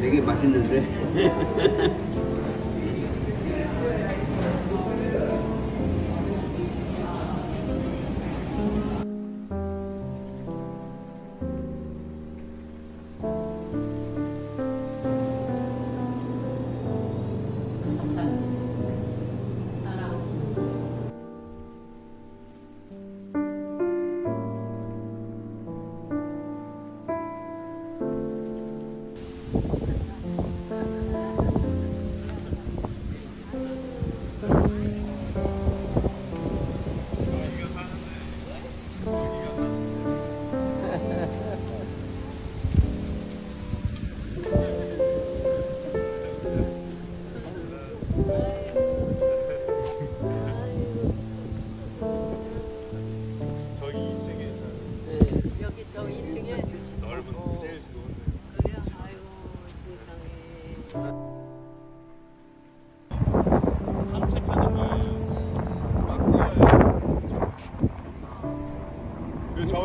되게 맛있는데.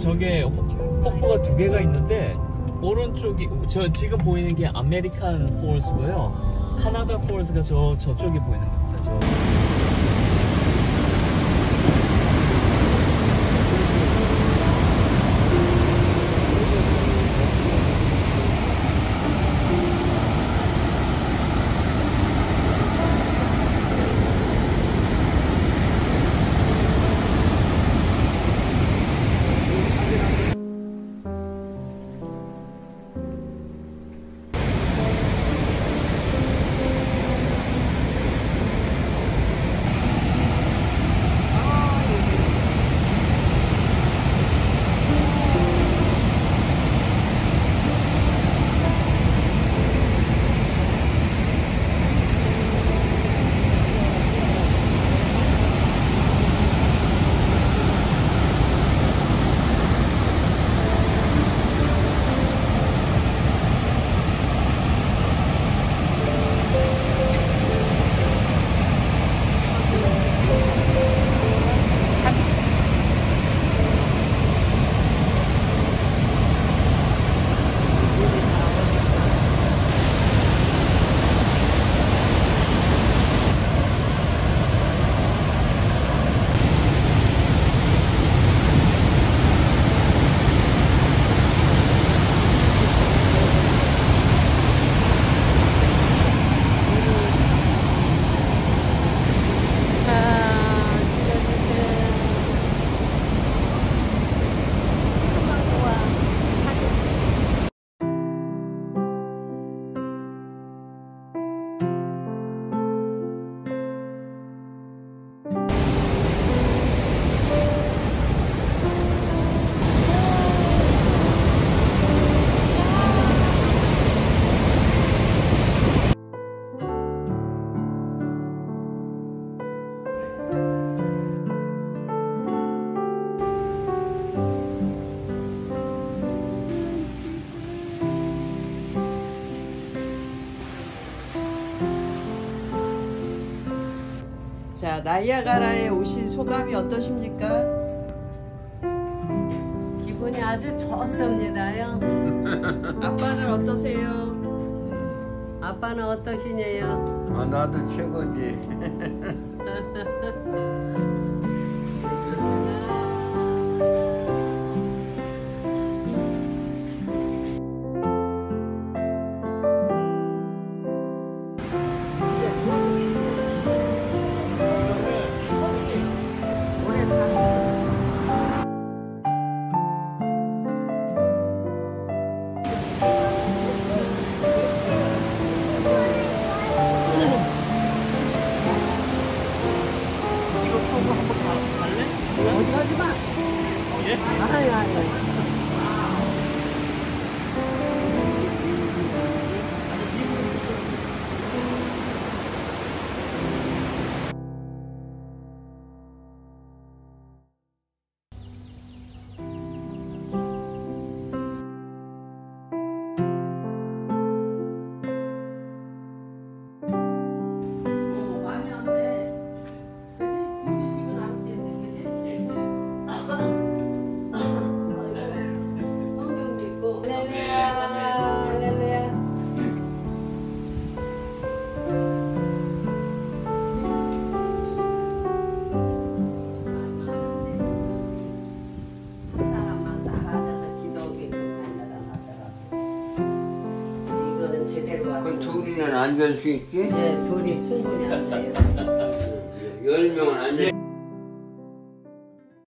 저게 호- 폭포가 두 개가 있는데 오른쪽이 저 지금 보이는 게 American Falls고요. Canada Falls가 저 저쪽에 보이는 겁니다. 저. 자, 나이아가라에 오신 소감이 어떠십니까? 기분이 아주 좋습니다요. 아빠는 어떠세요? 아빠는 어떠시냐요? 아, 나도 최고지. 그 둘이는 앉을 수 있게? 네, 둘이 충분히 앉아요. 열 명은 앉을 수 있게?